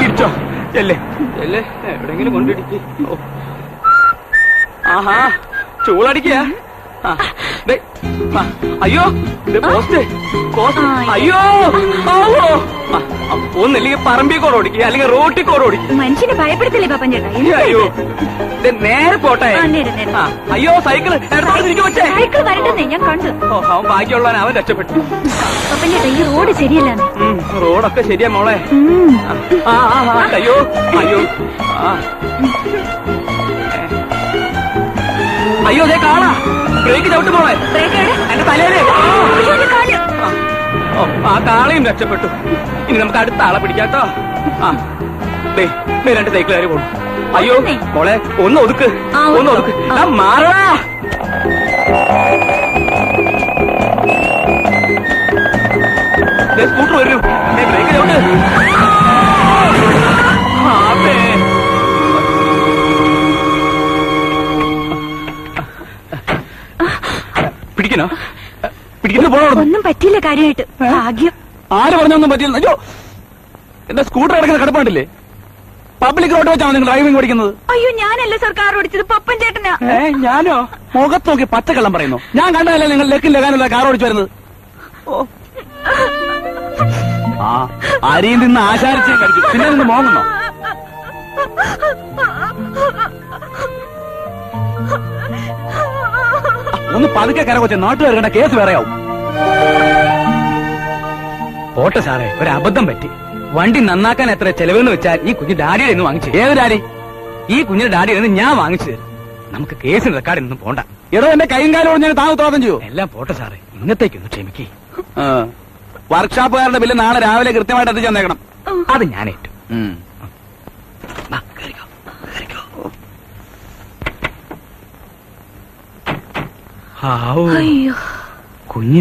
തിരിച്ചോ ചെല്ലേ. ചെല്ലേ. എവിടെങ്കിലും കൊണ്ടിടിക്ക്. ആഹാ ചൂളടിക്കുക അയ്യോ പോസ്റ്റ്. പോസ്റ്റ്. അയ്യോ ആവോ. ഒന്നില്ലെങ്കിൽ പറമ്പിൽ കൂടെ ഓടിക്കുക അല്ലെങ്കിൽ റോട്ടിൽ കൂടെ ഓടിക്കുക. മനുഷ്യനെ ഭയപ്പെടുത്തില്ലേ പാപ്പൻ ചേട്ടാ? അയ്യോ ഇത്? നേരെ പോട്ടെ. അയ്യോ വെച്ചേ സൈക്കിൾ വരട്ടെന്നേ ഞാൻ കണ്ടു. ഓ അവൻ ബാക്കിയുള്ളവൻ അവൻ രക്ഷപ്പെട്ടു. പാപ്പൻ ചേട്ടാ ഈ റോഡ് ശരിയല്ല. റോഡൊക്കെ ശരിയാ മോളെ. അയ്യോ അയ്യോ. അയ്യോ ദേ കാണാ. ബ്രേക്ക് ചവിട്ട് മോളെ. ബ്രേക്ക്? എന്റെ ഓ ആ കാളയും രക്ഷപ്പെട്ടു. ഇനി നമുക്ക് അടുത്ത ആളെ പിടിക്കാട്ടോ ആ. ദേ ദേ രണ്ട് സൈക്കിളുകാർ പോകും അയ്യോ. മോളെ ഒന്ന് ഒതുക്ക്. ഒന്ന് ഒതുക്ക്. ആ. മാറടാ സ്കൂട്ടർ വരൂ. ബ്രേക്ക് ചവിട്ട് പിടിക്കണോ? പിടിക്കുന്നു പോണോ ഒന്നും പറ്റിയില്ല കാര്യമായിട്ട്. ഭാഗ്യം. ആര് പറഞ്ഞൊന്നും പറ്റില്ല. അയ്യോ എന്റെ സ്കൂട്ടർ കിടക്കുന്ന കിടപ്പാണ്ടില്ലേ? പബ്ലിക് റോഡ് വെച്ചാണ് നിങ്ങൾ ഡ്രൈവിംഗ് പഠിക്കുന്നത് അയ്യോ ഞാനല്ല സർ കാർ ഓടിച്ചത്. പപ്പൻ ചേട്ടനാ. ഏ ഞാനോ? മുഖത്ത് നോക്കി പച്ചക്കള്ളം പറയുന്നു. ഞാൻ കണ്ടതല്ലേ നിങ്ങൾ ലക്കിൽ ലഗാനല്ല കാർ ഓടിച്ചു വരുന്നത്. ആ അരിയിൽ നിന്ന് ആശാരിച്ച് കഴിക്കും പിന്നെ നിന്ന് മോങ്ങുന്നോ? ഒന്ന് പതുക്കെ കരകൊച്ച. നാട്ടുകാർ കണ്ട കേസ് വേറെയാവും. പോട്ടെ സാറേ ഒരു അബദ്ധം പറ്റി. വണ്ടി നന്നാക്കാൻ എത്ര ചെലവെന്ന് വെച്ചാൽ ഈ കുഞ്ഞു ഡാഡിയുടെ നിന്ന് വാങ്ങിച്ചു. ഏത് ഡാഡി? ഈ കുഞ്ഞിന്റെ ഡാഡിയുടെ നിന്ന് ഞാൻ വാങ്ങിച്ചു തരും നമുക്ക് കേസിന് റെക്കാർഡിൽ നിന്നും പോണ്ട. എടോ എന്റെ കൈയും കാലും ഞാൻ താങ്ങ് തോട്ടം ചെയ്യൂ. എല്ലാം പോട്ടെ സാറേ ഇന്നത്തേക്കൊന്ന് ക്ഷമിക്കേ. വർക്ക്ഷോപ്പുകാരുടെ ബില്ല് നാളെ രാവിലെ കൃത്യമായിട്ട് എത്തിച്ചു തന്നേക്കണം. അത് ഞാൻ ഏറ്റു. കുഞ്ഞിൻ